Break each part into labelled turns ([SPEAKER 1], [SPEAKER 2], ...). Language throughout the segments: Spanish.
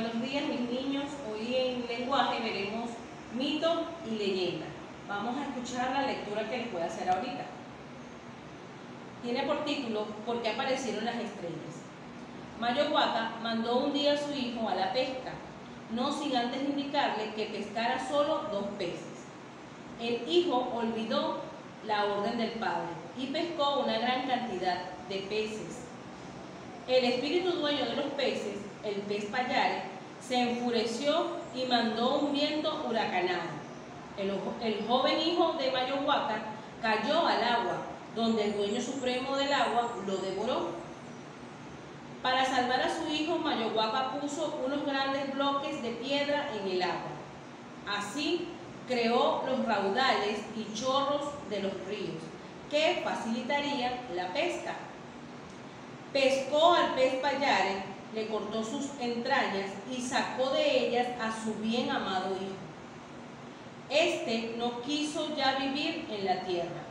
[SPEAKER 1] Buenos días mis niños, hoy en lenguaje veremos mito y leyenda. Vamos a escuchar la lectura que les voy a hacer ahorita. Tiene por título ¿Por qué aparecieron las estrellas? Mayoguata mandó un día a su hijo a la pesca, no sin antes indicarle que pescara solo dos peces. El hijo olvidó la orden del padre y pescó una gran cantidad de peces. El espíritu dueño de los peces, el pez payare, se enfureció y mandó un viento huracanado. El, joven hijo de Mayohuaca cayó al agua, donde el dueño supremo del agua lo devoró. Para salvar a su hijo, Mayohuaca puso unos grandes bloques de piedra en el agua. Así creó los raudales y chorros de los ríos, que facilitarían la pesca. Pescó al pez payare, le cortó sus entrañas y sacó de ellas a su bien amado hijo. Este no quiso ya vivir en la tierra,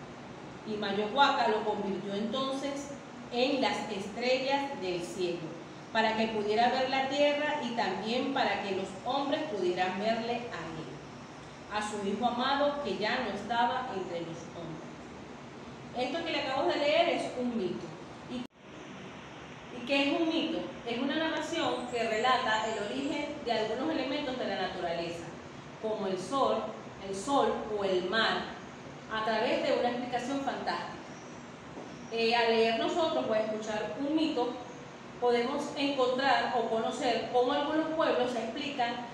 [SPEAKER 1] y Mayohuaca lo convirtió entonces en las estrellas del cielo, para que pudiera ver la tierra y también para que los hombres pudieran verle a él, a su hijo amado que ya no estaba entre los hombres. Esto que le acabo de leer es un mito. ¿Y qué es un mito? Es una narración que relata el origen de algunos elementos de la naturaleza, como el sol, el sol o el mar, a través de una explicación fantástica. Eh, al leer nosotros o escuchar un mito, podemos encontrar o conocer cómo algunos pueblos explican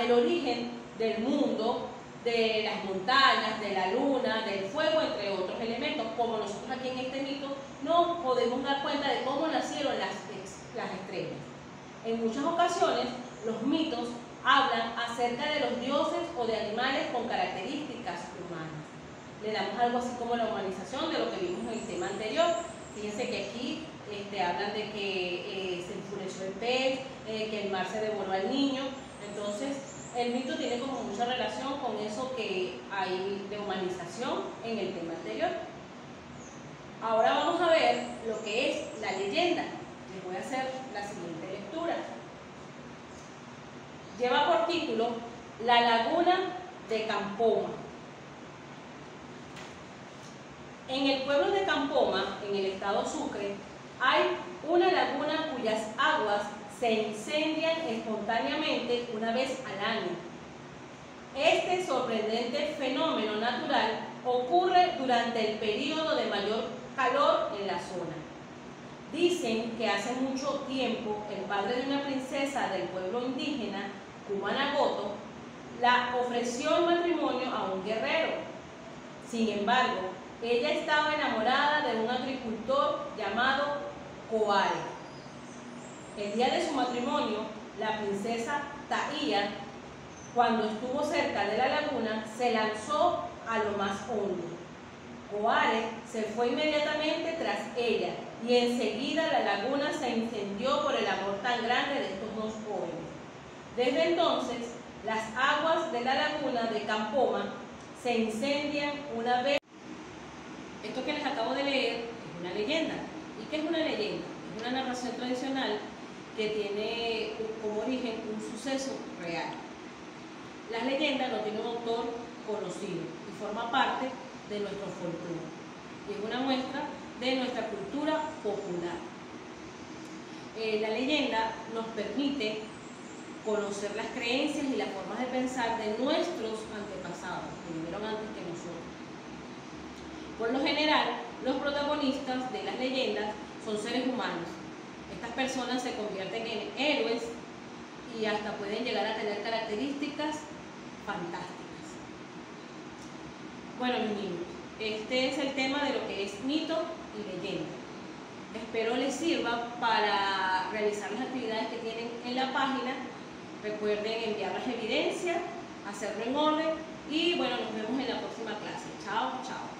[SPEAKER 1] el origen del mundo, de las montañas, de la luna, del fuego, entre otros elementos, como nosotros aquí en este mito no podemos dar cuenta de cómo nacieron las, las estrellas. En muchas ocasiones los mitos hablan acerca de los dioses o de animales con características humanas. Le damos algo así como la humanización de lo que vimos en el tema anterior. Fíjense que aquí este, hablan de que eh, se enfureció el pez, eh, que el mar se devoró al niño. Entonces, el mito tiene como mucha relación con eso que hay de humanización en el tema anterior. Ahora vamos a ver lo que es la leyenda. Les voy a hacer la siguiente lectura. Lleva por título La laguna de Campoma. En el pueblo de Campoma, en el estado Sucre, hay una laguna cuyas aguas se incendian espontáneamente una vez al año. Este sorprendente fenómeno natural ocurre durante el periodo de mayor calor en la zona. Dicen que hace mucho tiempo el padre de una princesa del pueblo indígena, Cumanagoto, la ofreció en matrimonio a un guerrero. Sin embargo, ella estaba enamorada de un agricultor llamado Coare. El día de su matrimonio, la princesa Taía, cuando estuvo cerca de la laguna, se lanzó a lo más hondo. Coare se fue inmediatamente tras ella y enseguida la laguna se incendió por el amor tan grande de estos dos jóvenes. Desde entonces, las aguas de la laguna de Campoma se incendian una vez. Esto que les acabo de leer es una leyenda. ¿Y qué es una leyenda? Es una narración tradicional que tiene como origen un suceso real. Las leyendas no tienen un autor conocido y forma parte de nuestro folclore. Y es una muestra de nuestra cultura popular. Eh, la leyenda nos permite conocer las creencias y las formas de pensar de nuestros antepasados, que vivieron antes que nosotros. Por lo general, los protagonistas de las leyendas son seres humanos. Estas personas se convierten en héroes y hasta pueden llegar a tener características fantásticas. Bueno, mis niños, este es el tema de lo que es mito y leyenda. Espero les sirva para realizar las actividades que tienen en la página. Recuerden enviar las evidencias, hacerlo en orden y bueno, nos vemos en la próxima clase. Chao, chao.